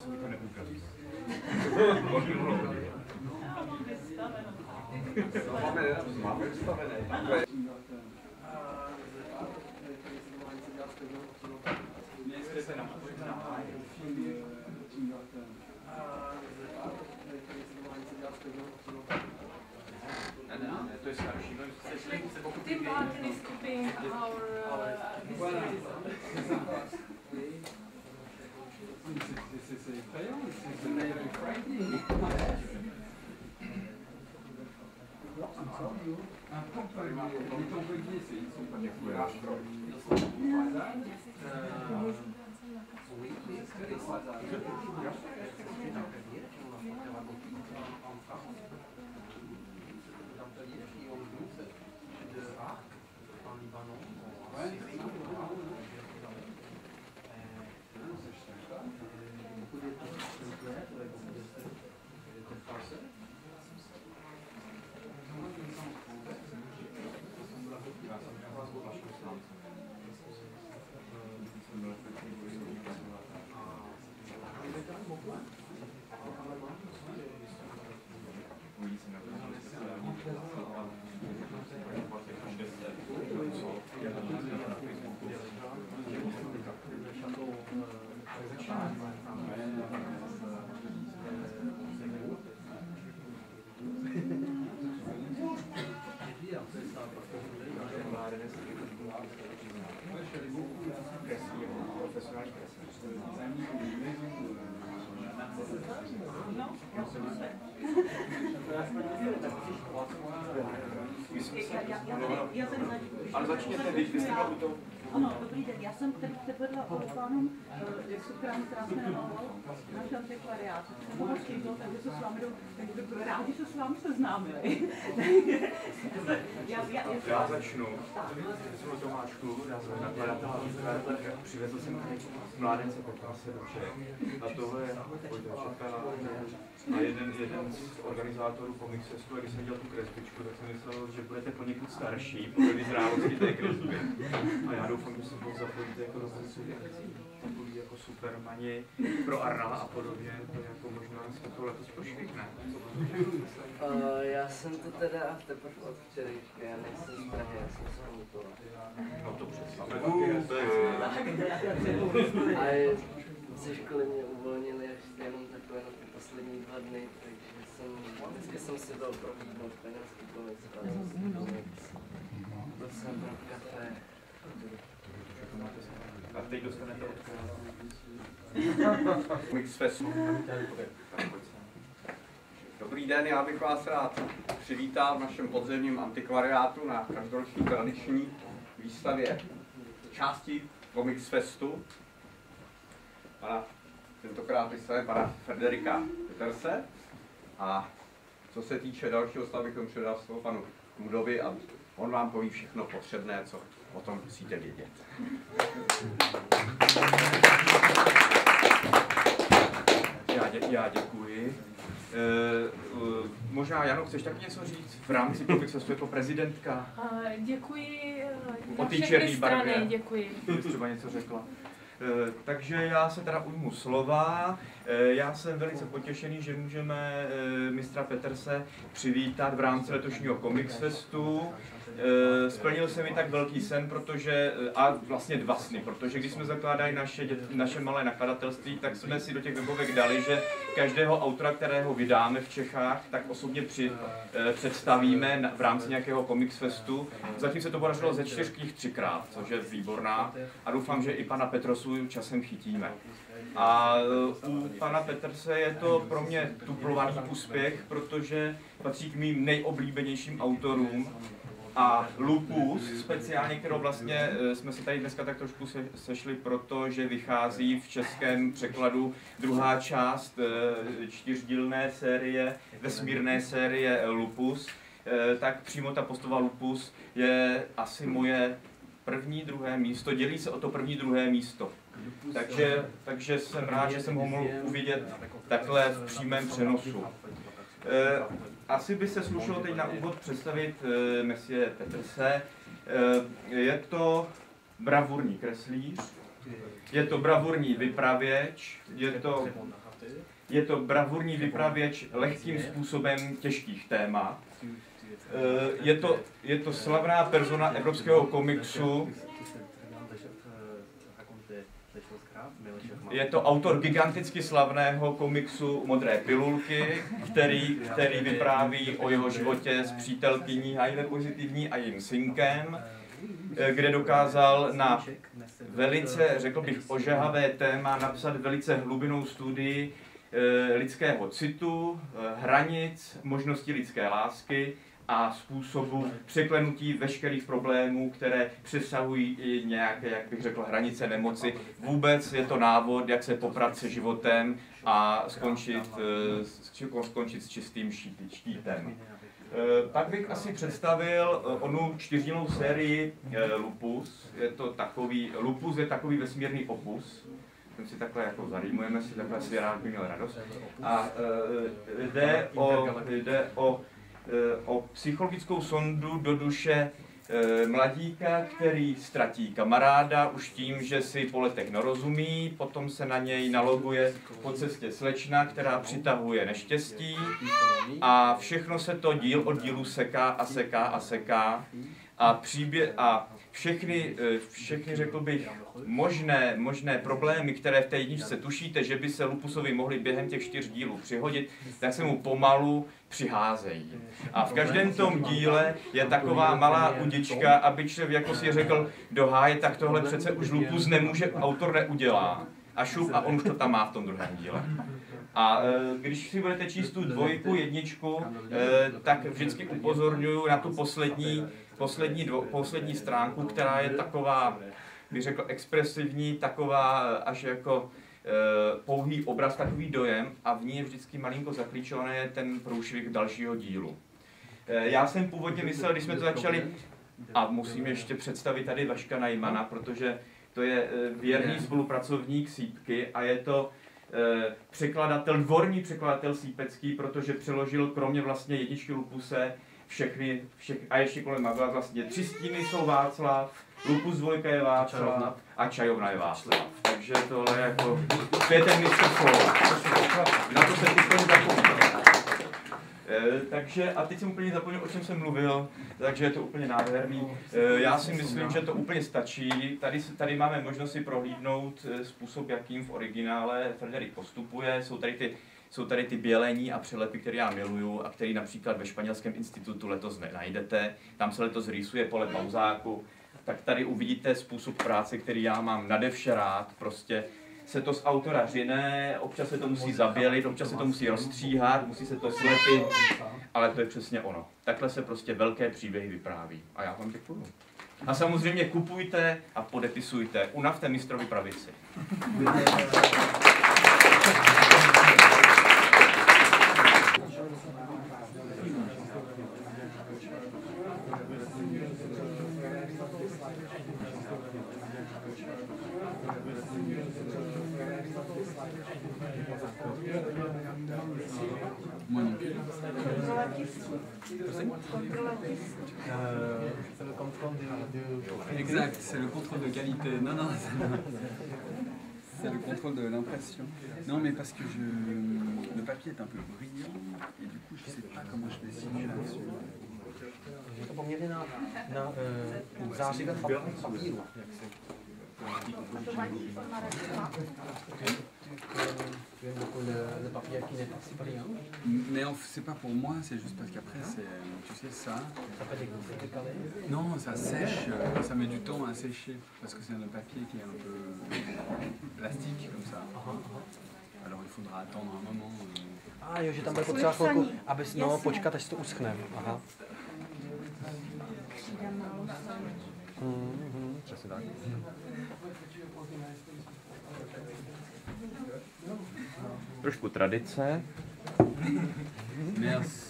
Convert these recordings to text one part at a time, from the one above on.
To neukazuje. Máme, máme vystavené. Ne, ne, to je starší. No, sešli se pokud Tim Barton Yes. Začněte vy jste byl u toho. Ano, dobrý den. Já jsem teď teprve od pánům, která krásně namaloval náš antikvariát. Jsem mohla stihnout, takže se s vámi, takže bych rádi se s vámi seznámili. já, já, já, Já začnu. Jsem Tomášku, já jsem nakladatel a přivezl jsem mládence Petrase do Čech. A tohle je Vojta Čeka a jeden, jeden z organizátorů Comic Festu, a když jsem dělal tu kresbičku, tak jsem myslel, že budete poněkud starší podle vyzrálosti té kresby. A já doufám, že se mohl zapojit jako do. Takový jako supermani pro Arnala a podobně, to jako možná jsme to letos prošli, ne? Uh, já jsem to teda teprve od včerejška, já nejsem z Prahy, já jsem z Chomutova. No to. Uh, je A ze školy mě uvolnili až jenom takhle na poslední dva dny, takže jsem, vždycky jsem si dal prohlídnout penenský komiks, komiks. Byl jsem pro kafe. A teď dostanete odkaz. Mix Festu. Dobrý den, já bych vás rád přivítal v našem podzemním antikvariátu na každoroční tradiční výstavě části Comics Festu. Pana, tentokrát výstavě pana Frederika Peterse. A co se týče dalšího stavu, bych tomu předal slovo panu Kmudovi a on vám poví všechno potřebné, co o tom musíte vědět. Já, dě, já děkuji. E, možná, Jano, chceš taky něco říct v rámci Festu jako prezidentka? Uh, děkuji O té černé barvě. děkuji. Bys třeba něco řekla. E, takže já se teda ujmu slova. E, já jsem velice potěšený, že můžeme e, mistra Peterse přivítat v rámci letošního Comics Festu. E, splnil se mi tak velký sen, protože, e, a vlastně dva sny, protože když jsme zakládali naše, dět, naše malé nakladatelství, tak jsme si do těch webovek dali, že každého autora, kterého vydáme v Čechách, tak osobně při, e, představíme na, v rámci nějakého Comics Festu. Zatím se to podařilo ze čtyřkých třikrát, což je výborná a doufám, že i pana Petrosu časem chytíme. A u pana Petrse je to pro mě tuplovaný úspěch, protože patří k mým nejoblíbenějším autorům. A Lupus, speciálně, kterou vlastně e, jsme se tady dneska tak trošku se, sešli, protože vychází v českém překladu druhá část e, čtyřdílné série, vesmírné série Lupus, e, tak přímo ta postava Lupus je asi moje první, druhé místo, dělí se o to první, druhé místo. Takže, takže jsem rád, že jsem ho mohl uvidět takhle v přímém přenosu. Asi by se slušelo teď na úvod představit e, Messie Petrse. E, je to bravurní kreslíř, je to bravurní vypravěč, je to Je to bravurní vypravěč lehkým způsobem těžkých témat. Eh, Je to, je to slavná persona evropského komiksu, Je to autor giganticky slavného komiksu Modré pilulky, který, který vypráví o jeho životě s přítelkyní HIV pozitivní a jejím synkem, kde dokázal na velice, řekl bych, ožehavé téma napsat velice hlubinou studii eh, lidského citu, eh, hranic, možnosti lidské lásky a způsobu překlenutí veškerých problémů, které přesahují i nějaké, jak bych řekl, hranice nemoci. Vůbec je to návod, jak se poprat se životem a skončit, eh, skončit s čistým štít- štítem. Eh, Pak bych asi představil eh, onu čtyřdílnou sérii Lupus. Je to takový, Lupus je takový vesmírný opus. Ten si takhle jako zarýmujeme si, takhle si rád by měl radost. A jde o, jde o, o psychologickou sondu do duše eh, mladíka, který ztratí kamaráda už tím, že si po letech nerozumí, potom se na něj naloguje po cestě slečna, která přitahuje neštěstí a všechno se to díl od dílu seká a seká a seká a příběh a všechny, eh, všechny řekl bych, možné, možné problémy, které v té jedničce tušíte, že by se Lupusovi mohly během těch čtyř dílů přihodit, tak se mu pomalu přiházejí. A v každém tom díle je taková malá udička, aby člověk jako si řekl do háje, tak tohle přece už Lupus nemůže, autor neudělá. A šup, a on už to tam má v tom druhém díle. A e, když si budete číst tu dvojku, jedničku, e, tak vždycky upozorňuju na tu poslední, poslední, dvo, poslední stránku, která je taková, bych řekl, expresivní, taková až jako e, pouhý obraz, takový dojem a v ní je vždycky malinko zaklíčované ten průšvih dalšího dílu. Já jsem původně myslel, když jsme to začali, a musím ještě představit tady Vaška Najmana, protože to je věrný spolupracovník Sípky a je to překladatel, dvorní překladatel Sípecký, protože přeložil kromě vlastně jedničky Lupuse všechny, všechny a ještě kolem Magla vlastně tři stíny jsou Václav, Lupus dvojka je Václav a Čajovna je Václav. Takže tohle je jako, to je ten mistr slova. Na to se ty zapomněl. Eh, takže, a teď jsem úplně zapomněl, o čem jsem mluvil, takže je to úplně nádherný. Eh, já si myslím, že to úplně stačí. Tady, tady máme možnost si prohlídnout eh, způsob, jakým v originále Frederik postupuje. Jsou tady ty jsou tady ty bělení a přelepy, které já miluju a které například ve španělském institutu letos nenajdete. Tam se letos rýsuje pole pauzáku. Tak tady uvidíte způsob práce, který já mám nadevše rád. Prostě se to z autora řine, občas se to musí zabělit, občas se to musí rozstříhat, musí se to slepit, ale to je přesně ono. Takhle se prostě velké příběhy vypráví. A já vám děkuju. A samozřejmě kupujte a podepisujte. Unavte mistrovi pravici. C'est le contrôle de, de- Exact, c'est le contrôle de qualité. Non, non, c'est le contrôle de l'impression. Non, mais parce que je, le papier est un peu brillant et du coup, je sais pas comment je vais signer là-dessus. Le, papier qui n'est pas. Mais en- c'est pas pour moi, c'est juste parce qu'après, c'est, tu sais, ça. Ça peut découper, décaler. Non, ça sèche, euh, ça met du temps à sécher parce que c'est un papier qui est un peu plastique comme ça. Alors il faudra attendre un moment. euh. A jo, že tam bude potřeba chvilku, aby no, počkat, až to uschne. Aha. Mhm, přesně tak. Trošku tradice. Merci.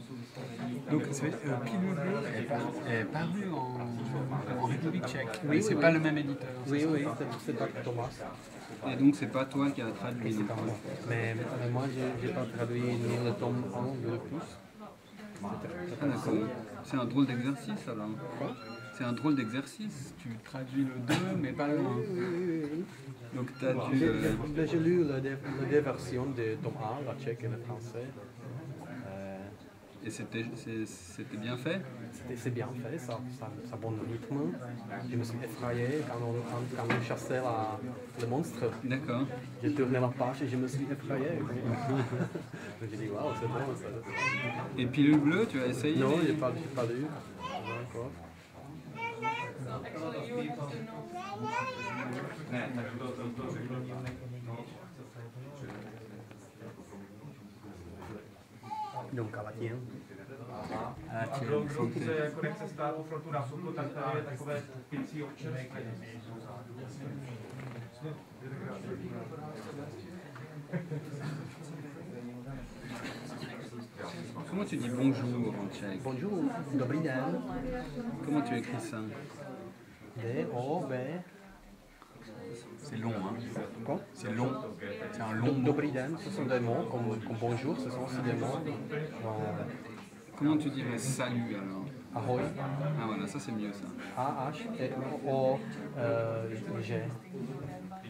Jsou vystavení. Donc, c'est, euh, est, par- est paru en, en République tchèque. mais c'est pas le même éditeur. Oui, oui, c'est- pas Thomas. Et donc, c'est pas toi qui as traduit. Oui, pas moi. Mais, mais moi, j'ai pas traduit ni le tome 1 ni le plus. C'est un drôle d'exercice alors. C'est un drôle d'exercice. Tu traduis le 2, mais pas le 1. Donc, tu as dû. J'ai euh, j'ai- lu les deux, les deux versions de tome 1, la tchèque et le français. Et c'était, bien fait? C'est bien fait, ça, ça, ça bon rythme. Je me suis effrayé quand on, quand, on chassait la- le monstre. D'accord. J'ai tourné la page et je me suis effrayé. j'ai dit, waouh, c'est bon. Ça, Et Pilule Bleue, tu as essayé? Non, j'ai pas, pas lu. Encore. Tienne. Ah, A tu kdo, kdo chce, jako nechce stát u frontu na suchu, tak tady je takové picí občerstvení. Comment tu dis bonjour en tchèque Bonjour, dobrý den. Comment tu écris ça D, O, B. C'est long, hein Quoi? C'est long. C'est un long mot. Ce sont des mots comme, comme bonjour, ce sont aussi des mots. Euh, Comment tu dirais salut alors? Ahoy, Ah voilà, ça c'est mieux ça. A, H, et O, euh, G.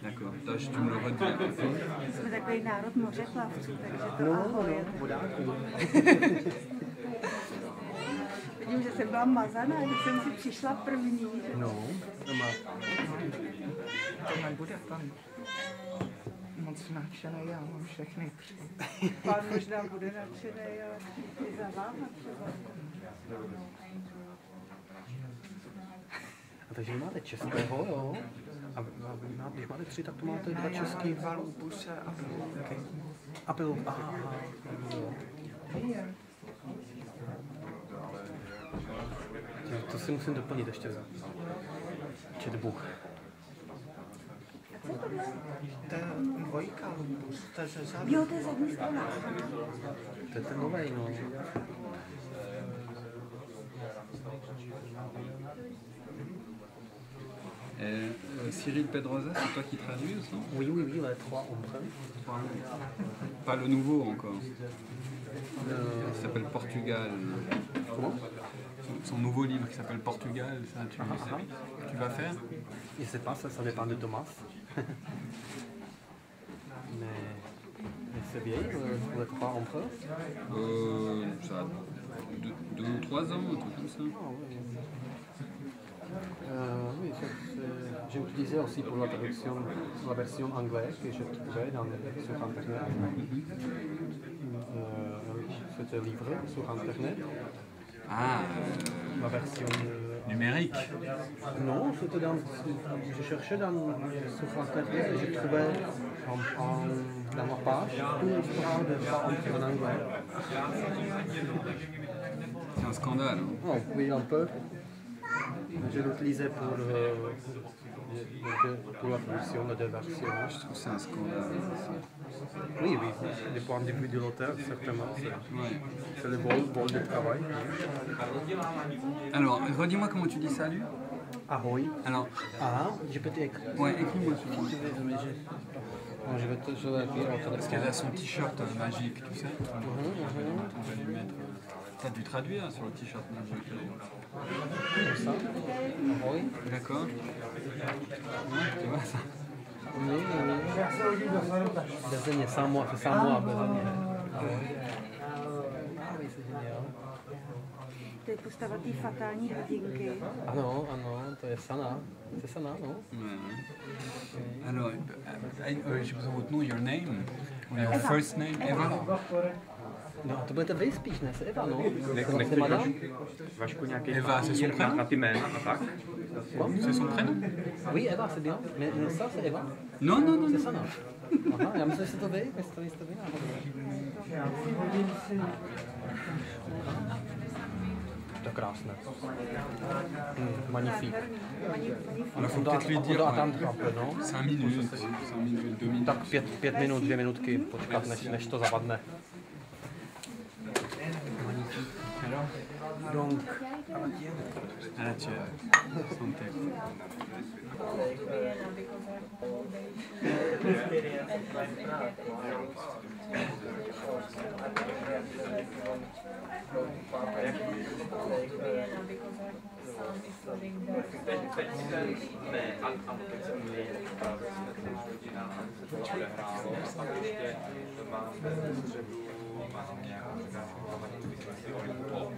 D'accord. Tâche, tu me le redis côté. Jsme Vidím, že jsem byla mazaná, že jsem si přišla první. Že No, to má To nebude pan moc nadšený, já mám všechny tři. pán možná bude nadšený, ale i za váma třeba. A takže máte českého, jo? A, a má, když máte tři, tak to máte dva český. mám dva lupuse a pilulky. A pilu. Aha, To si musím doplnit ještě za četbu. To je dvojka lupus, to je ze zadu. Jo, to je zadní strana. To je ten novej, no. Et, euh, Cyril Pedrosa, c'est toi qui traduis aussi Oui, oui, oui, les trois ombres. Pas le nouveau encore. Euh, Il s'appelle Portugal. comment? Son- nouveau livre qui s'appelle Portugal, ça tu, tu vas faire? Je sais pas, ça, ça dépend de Thomas. mais mais c'est vieil, euh, les trois empereurs. euh, Ça a deux, deux ou trois ans, un truc comme ça. Ah, oui. Euh, oui, j'ai utilisé aussi pour la traduction la version anglaise que je trouvais dans, sur Internet. Euh, C'était livré sur Internet. Ah, La version. euh, numérique. non, c'était dans. Je cherchais dans, sur Internet et je trouvais en, en- dans ma page toute l'histoire de en anglais. C'est un scandale. hein. Oh, oui, un peu. Je l'utilisais pour, euh, pour- la traduction de deux versions. Je trouve c'est un scandale. Oui, oui, du point de vue de l'auteur, certainement. C'est le bol, bol de travail. Alors, redis-moi comment tu dis salut. Ahoy. Alors, Ah, je peux t'écrire. ouais, écris-moi Tu veux, je- Bon, vais te au Parce qu'elle a son t-shirt euh, magique, tu sais. T'as dû traduire sur le t-shirt Oui. D'accord. tu vois ça Oui, il y a mois, Ah oui, c'est génial. Ah non, ah non, c'est Sana. C'est Sana, non? Alors, I, uh, she was about know your name, your first name ever. No a to budete vy spíš, ne? Se Eva, no? Ne- To nechceš? Vašku- Vašku nějaký Eva, c'est son na, prénom na ty jména a tak? C'est son prénom Oui, Eva, c'est bien. Mais, mais ça, c'est Eva Non, non, non, C'est ça, non Aha, já myslím, že to vy, vy jste, vy jste vy. To je krásné. Hmm, magnifique. Doit, peut-être lui on dire doit ouais, attendre un peu, non 5 minutes, 5 minutes, 2 minutes. Tak pět, pět minut, dvě minutky počkat, než, než to zavadne. Donc, À la tienne. Santé. Ne, a, a teď jsem měl právě hodina, se to odehrálo a ještě máme středu, mám nějaká, máme si oni po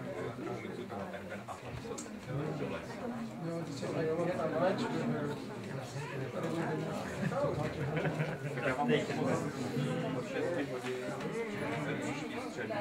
komiku toho ten a tam se dole. Tak já vám teď od 6 hodin příští středu.